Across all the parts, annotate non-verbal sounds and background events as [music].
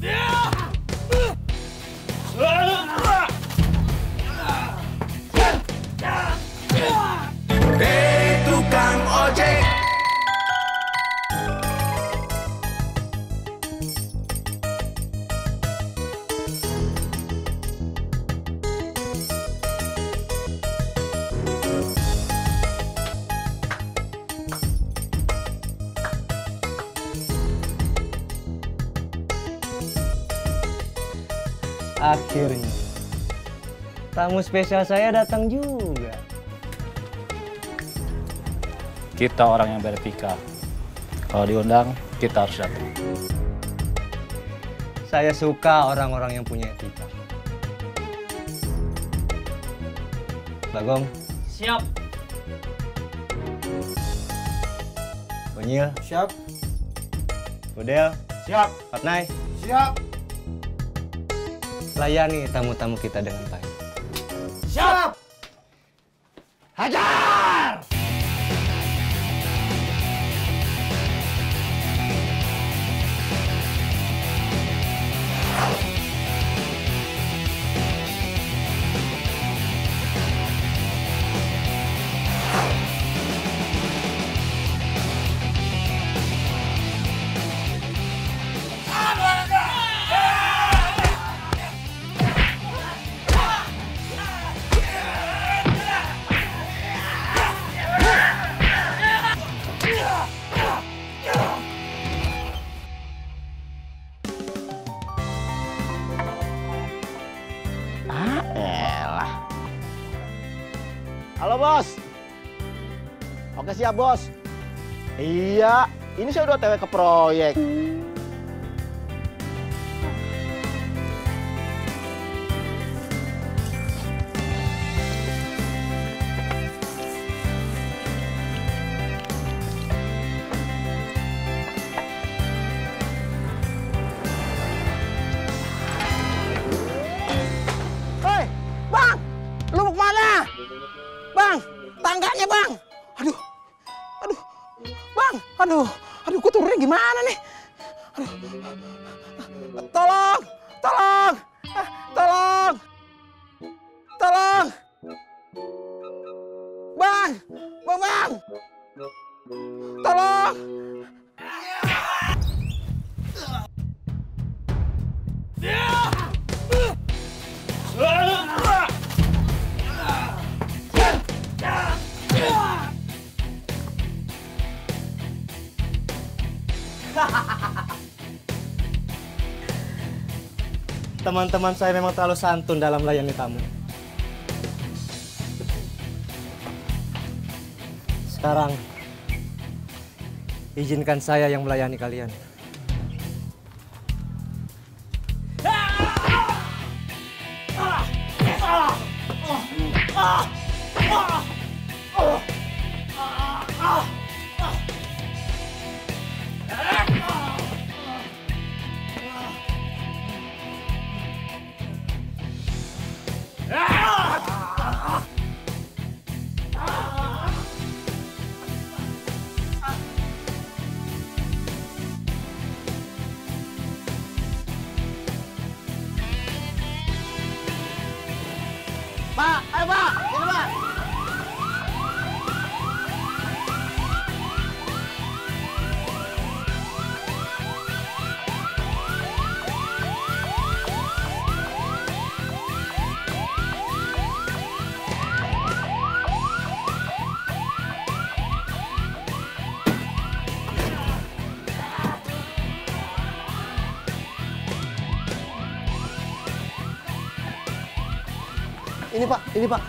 Yeah! Akhirnya, tamu spesial saya datang juga. Kita orang yang beretika. Kalau diundang, kita harus datang. Saya suka orang-orang yang punya etika. Bagong, Siap. Bonyil, Siap. Budel, Siap. Patnai, Siap. Layani tamu-tamu kita dengan baik. Siap. Halo bos. Oke siap bos. Iya, ini saya udah TW ke proyek. Teman-teman saya memang terlalu santun dalam melayani tamu. Sekarang, izinkan saya yang melayani kalian. Ini pak,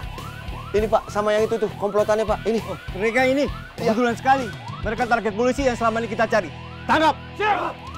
ini pak. Sama yang itu tuh, komplotannya pak. Ini. Mereka ini kebetulan sekali. Mereka target polisi yang selama ini kita cari. Tangkap! Bawa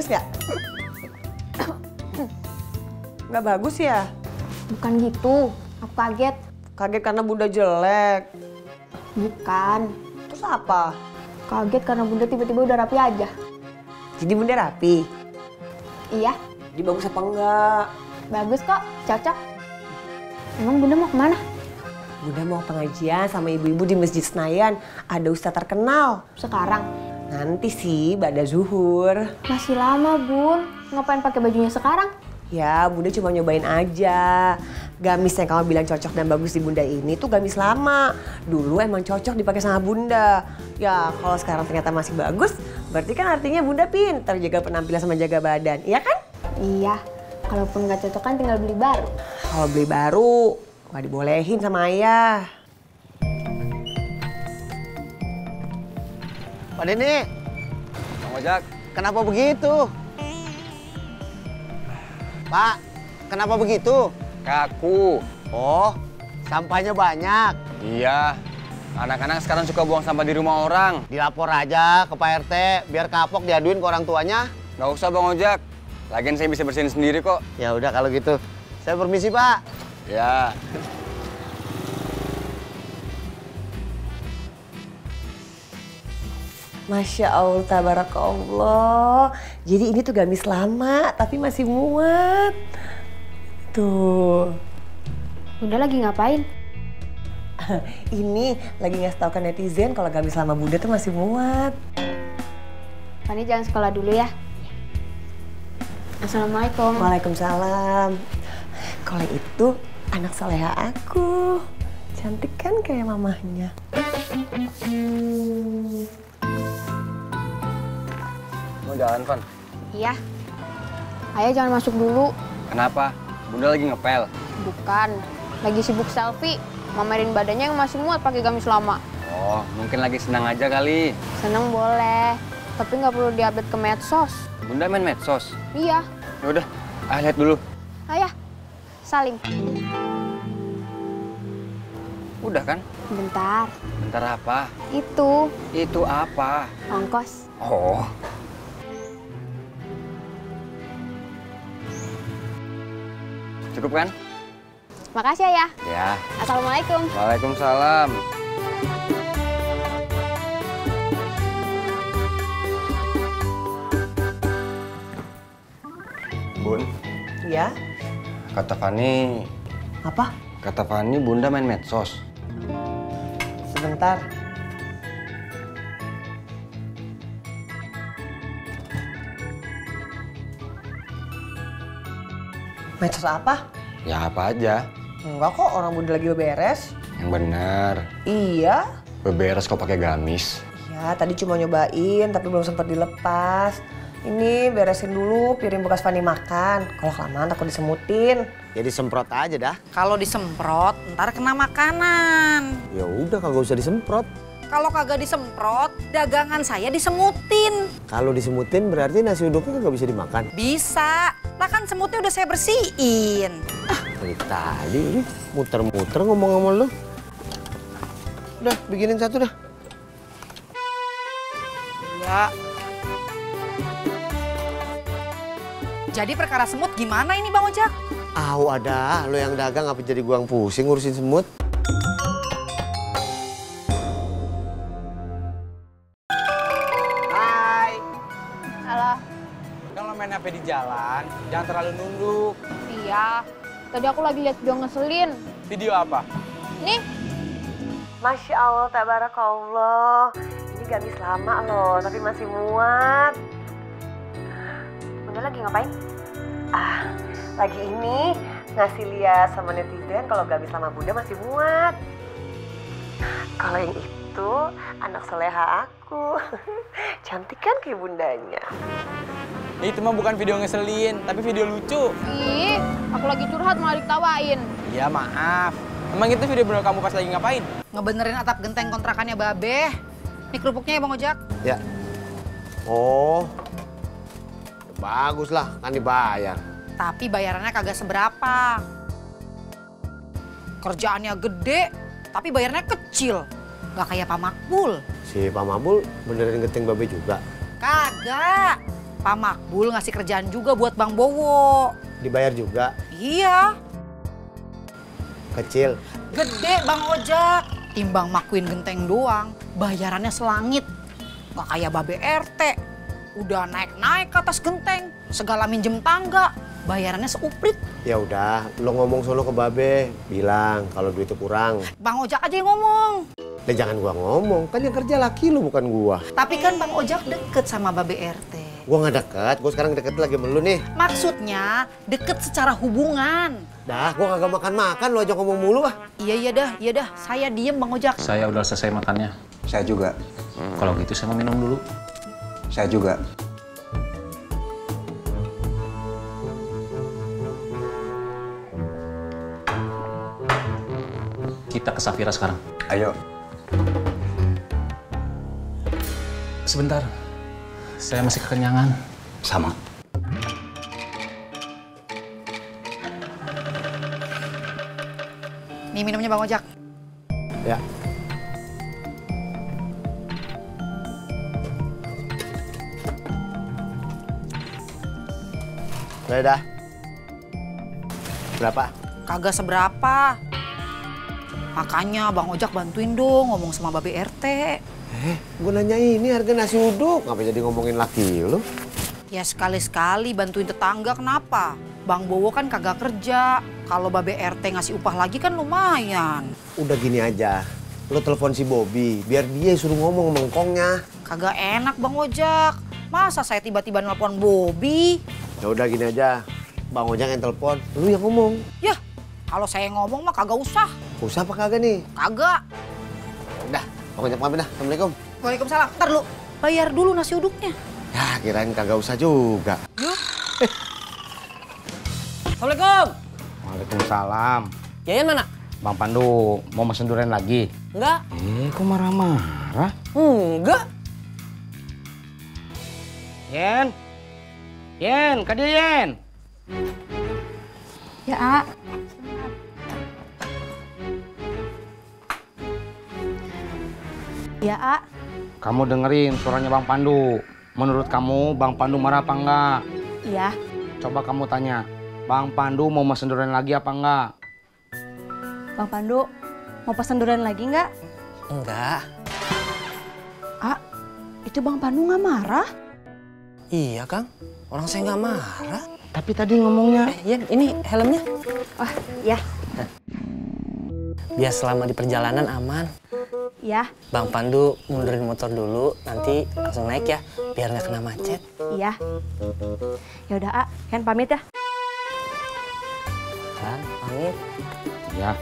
bagus nggak? Nggak bagus ya? Bukan gitu, aku kaget. Kaget karena bunda jelek. Bukan, Terus apa? kaget karena bunda tiba-tiba udah rapi aja. Jadi bunda rapi. Iya, Jadi bagus apa enggak? bagus kok, cocok. Emang bunda mau ke mana? Bunda mau pengajian sama ibu-ibu di Masjid Senayan. Ada ustadz terkenal. Sekarang. Nanti sih, pada zuhur. Masih lama bun, ngapain pakai bajunya sekarang? Ya, Bunda cuma nyobain aja. Gamis yang kamu bilang cocok dan bagus di Bunda ini tuh gamis lama. Dulu emang cocok dipakai sama Bunda. Ya, kalau sekarang ternyata masih bagus, berarti kan artinya Bunda pintar jaga penampilan sama jaga badan, iya kan? Iya, kalaupun nggak cocok kan tinggal beli baru. Kalau beli baru, nggak dibolehin sama ayah. Pak Denny, Bang Ojak, kenapa begitu? Pak, kenapa begitu? kaku. Oh, sampahnya banyak. Iya, anak-anak sekarang suka buang sampah di rumah orang. Dilapor aja ke Pak RT, biar kapok diaduin ke orang tuanya. Nggak usah Bang Ojak. Lagian saya bisa bersihin sendiri kok. Ya udah kalau gitu. Saya permisi, Pak. Ya, Masya Allah, tabarakallah. Jadi ini tuh gamis lama, tapi masih muat. Tuh. Bunda lagi ngapain? [laughs] Ini lagi ngasih tau ke netizen kalau gamis lama Bunda tuh masih muat. Fani jangan sekolah dulu ya. Assalamualaikum. Waalaikumsalam. Kalau itu anak soleha aku. Cantik kan kayak mamahnya. Mau jalan, Van? Iya. Ayah jangan masuk dulu. Kenapa? Bunda lagi ngepel. Bukan. Lagi sibuk selfie. Mamerin badannya yang masih muat pakai gamis lama. Oh, mungkin lagi senang aja kali. Seneng boleh. Tapi nggak perlu diupdate ke medsos. Bunda main medsos. Iya. Ya udah, ah lihat dulu. Ayah. Salim. Udah kan? Bentar. Bentar apa? Itu. Itu apa? Ongkos. Oh. Cukup kan? Makasih ayah. Ya. Assalamualaikum. Waalaikumsalam. Bun, Ya? kata Fani, Apa? kata Fani Bunda main medsos. Sebentar. Medsos apa? Ya apa aja. Enggak kok, orang Bunda lagi beberes. Yang benar. Iya. Beberes kok pakai gamis. Ya, tadi cuma nyobain tapi belum sempat dilepas. Ini beresin dulu piring bekas Fani makan. Kalau kelamaan takut disemutin. Jadi semprot aja dah. Kalau disemprot, ntar kena makanan. Ya udah kagak usah disemprot. Kalau kagak disemprot, dagangan saya disemutin. Kalau disemutin berarti nasi uduknya kagak bisa dimakan. Bisa. Lah kan semutnya udah saya bersihin. Dari tadi ini muter-muter ngomong sama lu. Udah, bikinin satu dah. Ya. Jadi perkara semut gimana ini Bang Ojak? Aw ada, lo yang dagang apa jadi gua yang pusing ngurusin semut? Jalan, jangan terlalu nunduk. Iya. Tadi aku lagi lihat video ngeselin. Video apa? Nih, Masya Allah, tabarakallah. Ini gamis lama loh, tapi masih muat. Bunda lagi ngapain? Ah, lagi ini ngasih lihat sama netizen kalau gamis lama Bunda masih muat. Kalau yang itu anak soleha aku. [laughs] Cantik kan kayak bundanya. Itu mah bukan video ngeselin, tapi video lucu. Ih, aku lagi curhat malah diketawain. Iya maaf. Emang itu video bener kamu pas lagi ngapain? Ngebenerin atap genteng kontrakannya Babe. Ini kerupuknya ya Bang Ojak. Ya. Oh. Bagus lah, kan dibayar. Tapi bayarannya kagak seberapa. Kerjaannya gede, tapi bayarnya kecil. Gak kayak Pak Makbul. Si Pak Mabul benerin geteng babe juga. Kagak. Pak Makbul ngasih kerjaan juga buat Bang Bowo. Dibayar juga. Iya, Kecil. gede Bang Ojak. Timbang makuin genteng doang, bayarannya selangit. Gak kayak babe RT. Udah naik-naik ke atas genteng, segala minjem tangga, bayarannya seuprit. Ya udah, lo ngomong sono ke Babe, bilang kalau duitnya kurang. Bang Ojak aja yang ngomong. Dan jangan gua ngomong, kan yang kerja laki lu bukan gua. Tapi kan Bang Ojak deket sama babe RT. Gua nggak deket, gua sekarang deket lagi sama lu nih. Maksudnya deket secara hubungan. Dah, gua kagak makan-makan, lu aja ngomong mulu ah. Iya iya dah, iya dah. Saya diem Bang Ojak. Saya udah selesai makannya. Saya juga. Kalau gitu saya mau minum dulu. Saya juga. Kita ke Safira sekarang. Ayo. Sebentar. Saya masih kekenyangan. Sama. Nih minumnya Bang Ojak. Ya. Udah dah. Berapa? Kagak seberapa. Makanya Bang Ojak bantuin dong ngomong sama babe RT. Eh, gua nanya ini harga nasi uduk, ngapa jadi ngomongin laki lu? Ya sekali-sekali bantuin tetangga kenapa? Bang Bowo kan kagak kerja. Kalau babe RT ngasih upah lagi kan lumayan. Udah gini aja, lu telepon si Bobby, biar dia suruh ngomong mengkongnya. Kagak enak Bang Ojak. Masa saya tiba-tiba nelpon Bobby? Ya udah gini aja, Bang Ojak yang telepon, lu yang ngomong. Yah, kalau saya ngomong mah kagak usah. Usah apa kagak nih? Kagak. Bang Ojak pamit dah. Assalamualaikum. Waalaikumsalam. Ntar lu bayar dulu nasi uduknya. Ya, kirain kagak usah juga. Assalamualaikum. Waalaikumsalam. Yayan mana? Bang Pandu, mau mesen durian lagi? Enggak. Eh, kok marah-marah? Enggak. Yen? Yen, kak dia Yen? Ya, A. Ya, A. Kamu dengerin suaranya Bang Pandu. Menurut kamu, Bang Pandu marah apa enggak? Iya. Coba kamu tanya, Bang Pandu mau mesen durian lagi apa enggak? Bang Pandu, mau pesan durian lagi nggak? Enggak. A, itu Bang Pandu nggak marah? Iya, Kang. Orang saya nggak marah. Tapi tadi ngomongnya... Eh, Yan, ini helmnya. Wah, ya. Biar selama di perjalanan aman. Ya, Bang Pandu mundurin motor dulu, nanti langsung naik ya, biar nggak kena macet. iya. Ya udah, A. Kan pamit ya. Kan, pamit. Ya.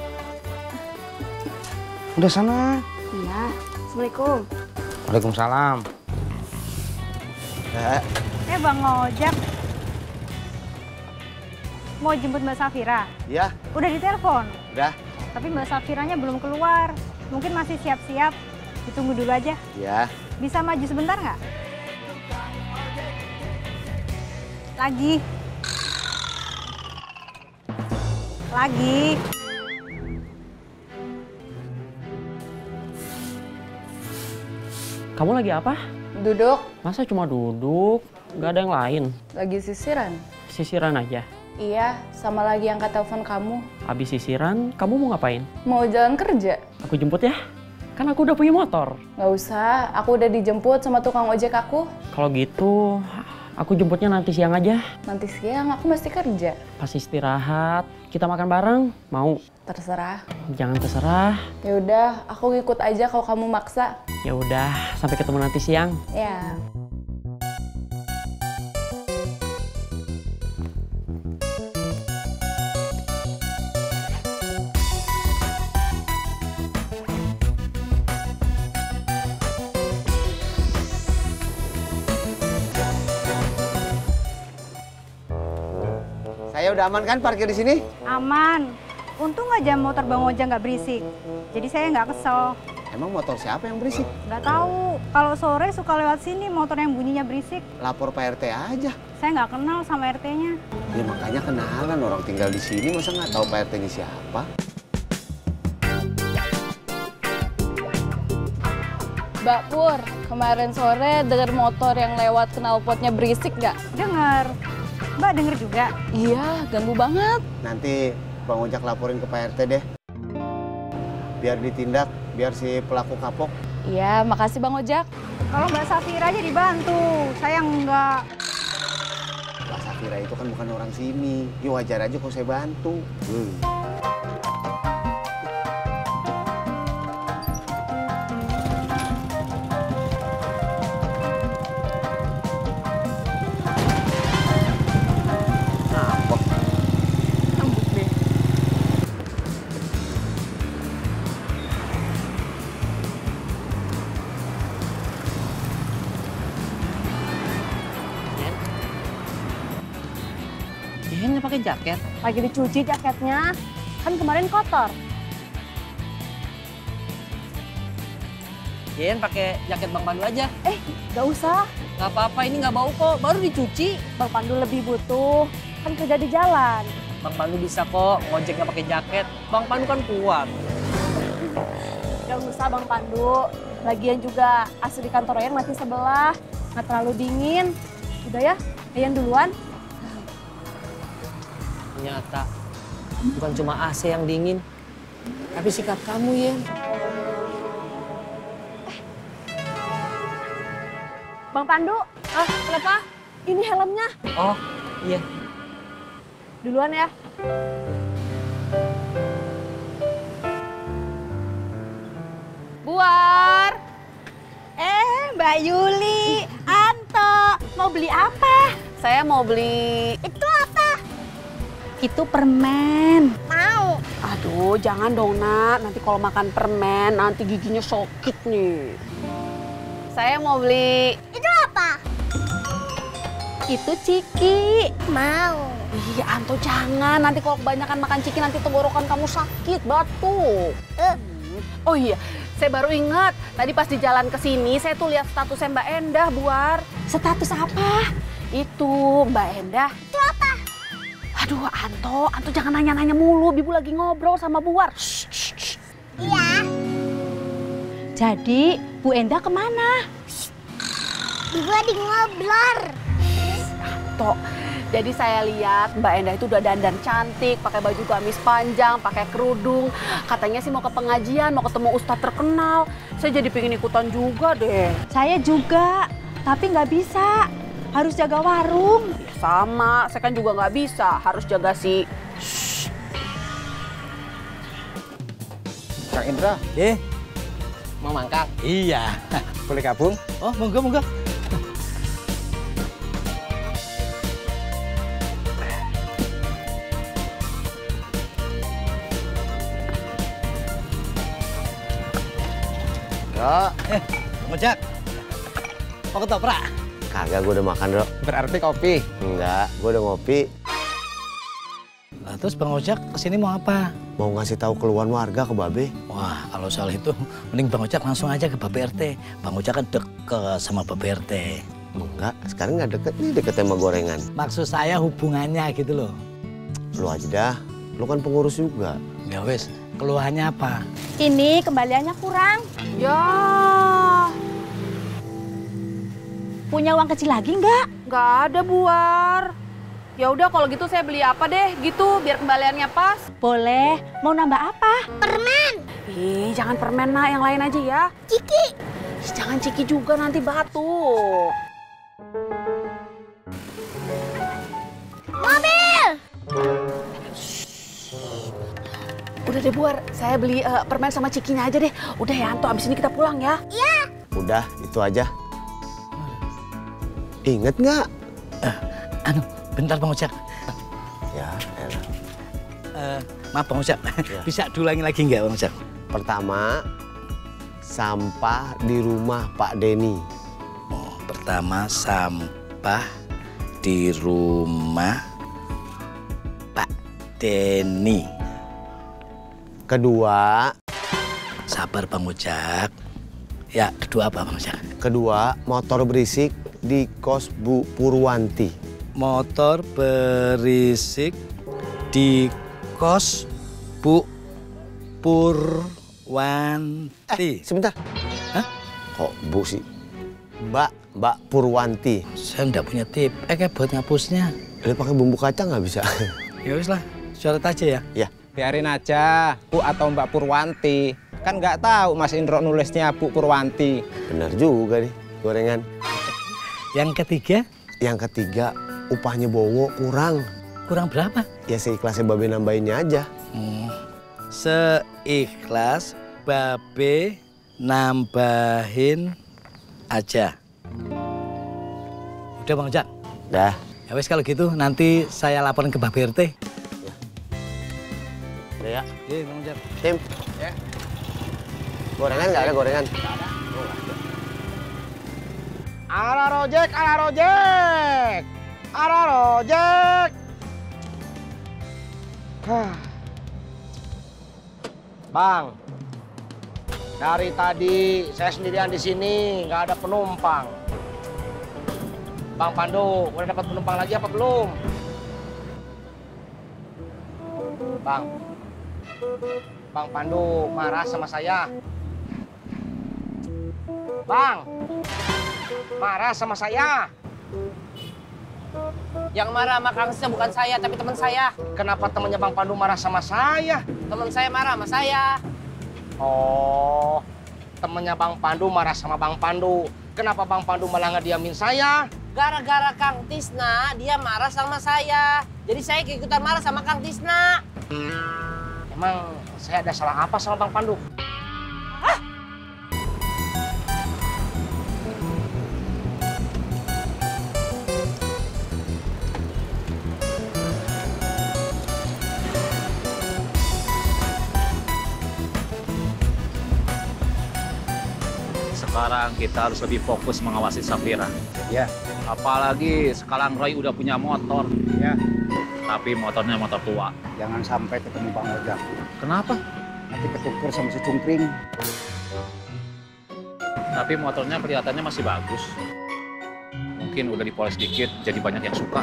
Udah sana. Iya. Assalamualaikum. Waalaikumsalam. Eh, Eh Bang Ojek. Mau jemput Mbak Safira? ya, Udah ditelepon, udah. tapi Mbak Safiranya belum keluar. Mungkin masih siap-siap. Ditunggu dulu aja. Ya. Bisa maju sebentar nggak? Lagi. Lagi. Kamu lagi apa? Duduk, Masa cuma duduk? Gak ada yang lain? lagi sisiran. Sisiran aja. Iya, sama lagi angkat telepon kamu. Habis sisiran, kamu mau ngapain? Mau jalan kerja? Aku jemput ya? Kan aku udah punya motor. Nggak usah, aku udah dijemput sama tukang ojek aku. Kalau gitu, aku jemputnya nanti siang aja. Nanti siang aku mesti kerja. Pas istirahat, kita makan bareng. Mau? Terserah. Jangan terserah. Ya udah, aku ngikut aja kalau kamu maksa. Ya udah, sampai ketemu nanti siang. Ya. Udah aman kan parkir di sini? Aman. Untung aja motor Bang Ojek nggak berisik. Jadi saya nggak kesel. Emang motor siapa yang berisik? Nggak tahu. Kalau sore suka lewat sini motor yang bunyinya berisik. Lapor Pak RT aja. Saya nggak kenal sama RT-nya. Ya makanya kenalan orang tinggal di sini masa nggak tahu Pak RT-nya siapa? Mbak Pur, kemarin sore denger motor yang lewat knalpotnya berisik nggak? Dengar. Mbak denger juga? Iya, ganggu banget. Nanti Bang Ojak laporin ke Pak RT deh. Biar ditindak, biar si pelaku kapok. Iya, makasih Bang Ojak. Kalau Mbak Safira aja dibantu, saya enggak. Pak Safira itu kan bukan orang sini. Ya wajar aja kalau saya bantu. Hmm. Pakai jaket. Lagi dicuci jaketnya, kan kemarin kotor. Jen pakai jaket Bang Pandu aja. Eh, gak usah. Nggak apa-apa, ini nggak bau kok. Baru dicuci. Bang Pandu lebih butuh, kan kerja di jalan. Bang Pandu bisa kok ngojek nggak pakai jaket. Bang Pandu kan kuat. Gak usah Bang Pandu. Lagian juga AC di kantor yang mati sebelah. Nggak terlalu dingin. Udah ya, Ayan duluan. Ternyata bukan cuma AC yang dingin, tapi sikap kamu, Yen. Bang Pandu, ah, kenapa? Ini helmnya. Oh, iya. Duluan ya. Buar. Eh, Mbak Yuli, Anto, mau beli apa? Saya mau beli Itu? Itu permen. Mau. Aduh, jangan dong nak. Nanti kalau makan permen, nanti giginya sakit nih. Saya mau beli Itu apa? Itu ciki. mau. Iya, Anto jangan. Nanti kalau kebanyakan makan ciki, nanti tenggorokan kamu sakit, batuk. Oh iya, saya baru ingat. Tadi pas di jalan ke sini, saya tuh lihat statusnya Mbak Endah, Buar. Status apa? Itu, Mbak Endah. Itu apa? Aduh, Anto, Anto jangan nanya-nanya mulu. Bibu lagi ngobrol sama Buar. Iya. Jadi, Bu Endah ke mana? Ibu lagi ngobrol. Anto, jadi saya lihat Mbak Endah itu udah dandan cantik, pakai baju gamis panjang, pakai kerudung. Katanya sih mau ke pengajian, mau ketemu ustadz terkenal. Saya jadi pengen ikutan juga deh. Saya juga, tapi nggak bisa. Harus jaga warung. Ya sama, saya kan juga nggak bisa. Harus jaga si... Kang Indra. Eh, mau mangkak? Iya. [laughs] Boleh gabung? Oh, monggo, monggo. Bro, Eh, ngojek. Mau ketoprak? Kagak gue udah makan, Bro. Berarti kopi. Enggak, gue udah ngopi. Lah, terus Bang Ojak ke sini mau apa? Mau ngasih tahu keluhan warga ke Babe. Wah, kalau soal itu [laughs] mending Bang Ojak langsung aja ke Babe RT. Bang Ojak kan deket sama Babe RT. Enggak, sekarang nggak deket nih deket sama gorengan. Maksud saya hubungannya gitu loh. Lu aja dah, lu kan pengurus juga. Ya wes, keluhannya apa? Ini kembaliannya kurang. Ya, Punya uang kecil lagi nggak? nggak ada Buar. Ya udah kalau gitu saya beli apa deh gitu biar kembaliannya pas. Boleh. Mau nambah apa? Ih, jangan permen nak, yang lain aja ya. Ciki. Ih, jangan ciki juga nanti batuk. Mobil. Udah deh Buar, saya beli eh, permen sama cikinya aja deh. Udah ya Anto, abis ini kita pulang ya. Udah, itu aja. Ingat nggak? Anu, bentar Bang Ojak. Ya, elah. Eh, maaf Bang Ojak, Ya. [laughs] bisa diulangi lagi nggak Bang Ojak? Pertama, sampah di rumah Pak Denny. Oh, pertama sampah di rumah Pak Denny. Kedua, Sabar Bang Ojak. Ya, kedua apa Bang Ojak? kedua motor berisik di kos Bu Purwanti. Motor berisik di kos Bu Purwanti. Sebentar. Hah? Kok ibu sih. Mbak, Mbak Purwanti. Saya nggak punya tip. Eh, kayak buat ngapusnya. Ini pakai bumbu kacang nggak bisa? [laughs] Ya wis lah, coret aja ya. Ya. Biarin aja, Bu atau Mbak Purwanti. Kan nggak tahu Mas Indro nulisnya Bu Purwanti. Benar juga nih, gorengan. Yang ketiga? Yang ketiga, upahnya Bowo kurang. Kurang berapa? Ya seikhlasnya Babe nambahinnya aja. Hmm. Seikhlas Babe nambahin aja. Udah Bang Ojak? Dah. Ya wes kalau gitu nanti saya laporin ke Babe RT. Udah ya. Iya Bang Ojak. Tim. Ya. Gorengan nggak ada gorengan? Ala rojek, ala rojek. Ala rojek. Bang, dari tadi saya sendirian di sini, nggak ada penumpang. Bang Pandu, udah dapat penumpang lagi apa belum? Bang, Bang Pandu marah sama saya. Bang, marah sama saya. Yang marah sama Kang Sisa bukan saya, tapi teman saya. Kenapa temannya Bang Pandu marah sama saya? Teman saya marah sama saya. Oh, temennya Bang Pandu marah sama Bang Pandu. Kenapa Bang Pandu malah ngediamin saya? Gara-gara Kang Tisna, dia marah sama saya. Jadi saya keikutan marah sama Kang Tisna. Emang saya ada salah apa sama Bang Pandu? Sekarang kita harus lebih fokus mengawasi Safira. Ya. Apalagi sekarang Roy udah punya motor. Ya. Tapi motornya motor tua. Jangan sampai ketemu Bang Ojak. Kenapa? Nanti ketuker sama si Cungkring. Tapi motornya kelihatannya masih bagus. Mungkin udah dipoles dikit, jadi banyak yang suka.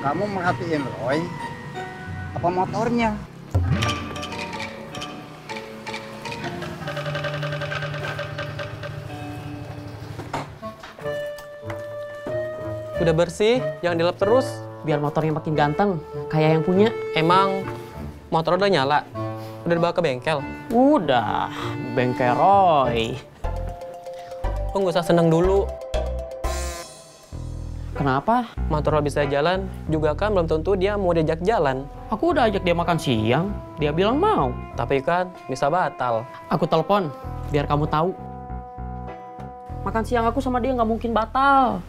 Kamu merhatiin Roy? Apa motornya? Udah bersih, jangan dilap terus. Biar motornya makin ganteng, kayak yang punya. Emang motor udah nyala? Udah dibawa ke bengkel? Udah, bengkel Roy. Lo nggak usah seneng dulu. Kenapa? Motor lo bisa jalan, juga kan belum tentu dia mau diajak jalan. Aku udah ajak dia makan siang, dia bilang mau. Tapi kan bisa batal. Aku telepon, biar kamu tahu. Makan siang aku sama dia nggak mungkin batal.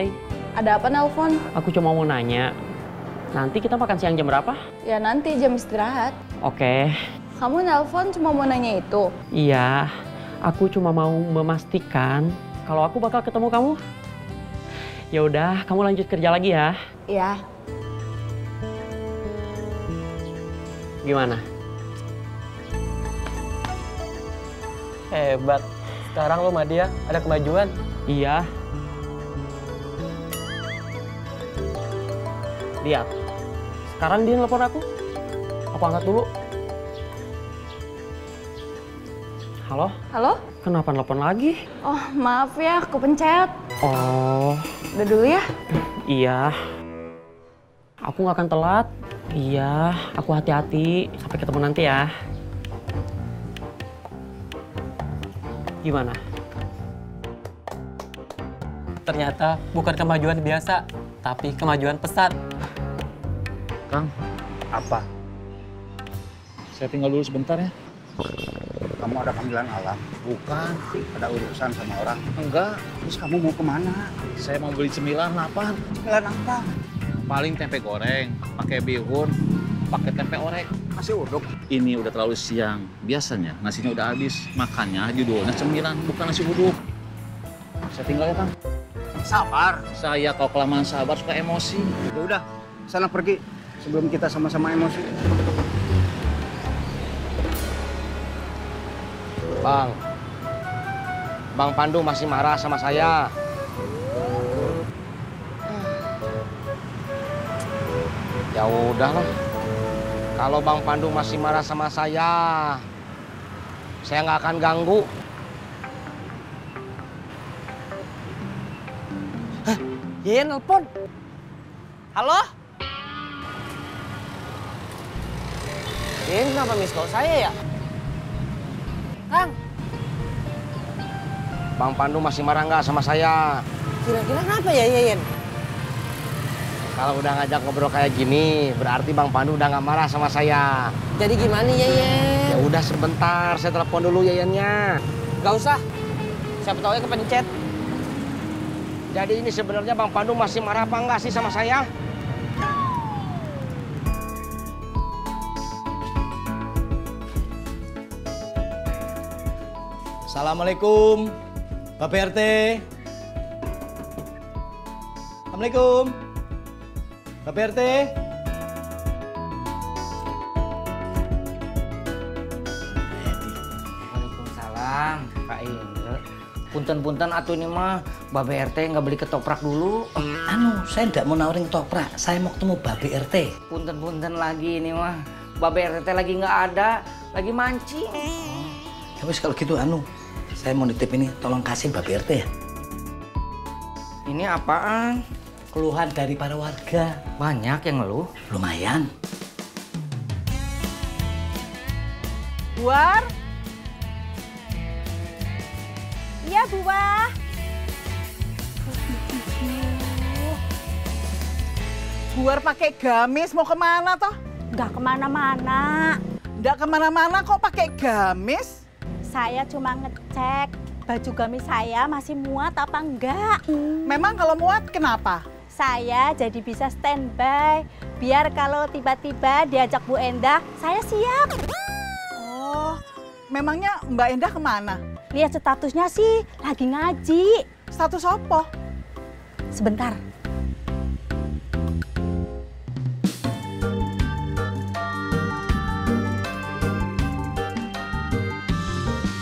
Hai, Ada apa nelpon? aku cuma mau nanya. Nanti kita makan siang jam berapa? Ya nanti jam istirahat. Oke, Kamu nelpon cuma mau nanya itu? iya. Aku cuma mau memastikan kalau aku bakal ketemu kamu. Ya udah, kamu lanjut kerja lagi ya. Iya. Gimana? Hebat. Sekarang lo sama dia ada kemajuan. Iya. Lihat. Sekarang dia nelfon aku. Aku angkat dulu. Halo? Halo? Kenapa nelfon lagi? Oh maaf ya, aku pencet. Oh, Udah dulu ya. iya. Aku nggak akan telat. Iya, aku hati-hati. Sampai ketemu nanti ya. Gimana? Ternyata bukan kemajuan biasa, tapi kemajuan pesat. Kang, Apa? saya tinggal dulu sebentar ya. Kamu ada panggilan alam? Bukan. Ada urusan sama orang? Enggak. Terus kamu mau ke mana? Saya mau beli cemilan lapar. Cemilan apa? Paling tempe goreng, pakai bihun, pakai tempe orek. Masih uduk? Ini udah terlalu siang. Biasanya nasinya udah habis. Makanya judulnya cemilan, bukan nasi uduk. Saya tinggal ya, Kang. Sabar. Saya kalau kelamaan sabar suka emosi. Ya udah, sana pergi sebelum kita sama-sama emosi. Bang. Bang Pandu masih marah sama saya. Ya udahlah Kalau Bang Pandu masih marah sama saya Saya nggak akan ganggu. Hah, iya, Yin, telepon. Halo? Yen kenapa miss call saya ya? Kang, Bang Pandu masih marah nggak sama saya? kira-kira kenapa ya Yen? Kalau udah ngajak ngobrol kayak gini, berarti Bang Pandu udah nggak marah sama saya. Jadi gimana ya Yen? Ya udah sebentar, saya telepon dulu Yayannya. Gak usah. Siapa tahu ya kepencet. Jadi ini sebenarnya Bang Pandu masih marah apa enggak sih sama saya? Assalamualaikum, Bapak RT. Assalamualaikum, Bapak RT. Waalaikumsalam, Kak Indra. Punten-punten atuh ini mah, Babe RT nggak beli ketoprak dulu. Anu, saya tidak mau nawarin ketoprak. Saya mau ketemu Babe RT. Punten-punten lagi ini mah, Babe RT lagi nggak ada, lagi mancing. Ya wis kalau gitu anu, saya mau nitip ini tolong kasih RT ya. Ini apaan? Keluhan dari para warga. Banyak yang ngeluh. Lumayan. Buar? Iya, Buah. Buar pakai gamis mau ke mana toh? Nggak ke mana-mana. Nggak ke mana-mana kok pakai gamis? Saya cuma ngecek baju gamis saya masih muat apa enggak. Memang kalau muat kenapa? Saya jadi bisa standby. Biar kalau tiba-tiba diajak Bu Endah, saya siap. Oh, memangnya Mbak Endah ke mana? Lihat statusnya sih, lagi ngaji. Status apa? Sebentar.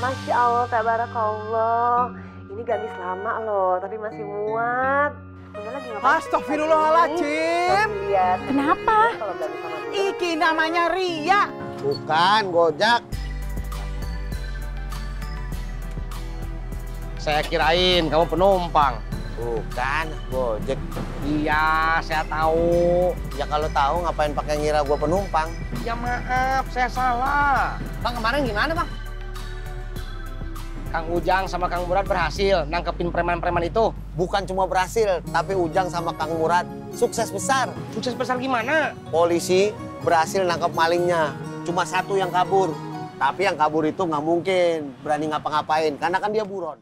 Masya Allah, tabarakallah. Ini gamis lama loh, tapi masih muat. Lagi? Astagfirullahaladzim. Lihat. Kenapa? Iki namanya Ria. Bukan, gojak. Saya kirain kamu penumpang. Bukan, gojek. Iya, saya tahu. Ya kalau tahu ngapain pakai ngira gua penumpang? Ya maaf, saya salah. Bang kemarin gimana bang? Kang Ujang sama Kang Murad berhasil nangkepin preman-preman itu. Bukan cuma berhasil, tapi Ujang sama Kang Murad sukses besar. Sukses besar gimana? Polisi berhasil nangkep malingnya. Cuma satu yang kabur. Tapi yang kabur itu nggak mungkin berani ngapa-ngapain, karena kan dia buron.